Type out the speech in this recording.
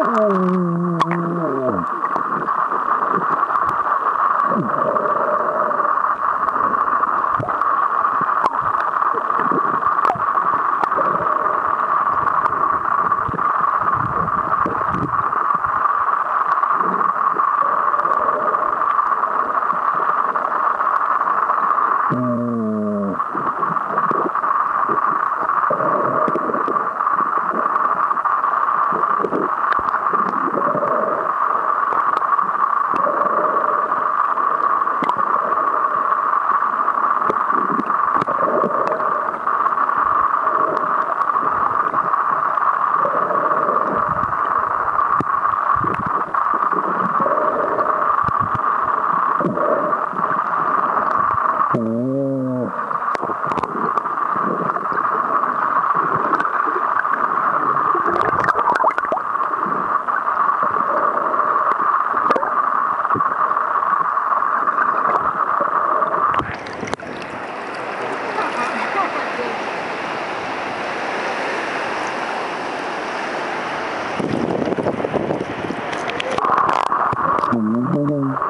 음. 오. 음.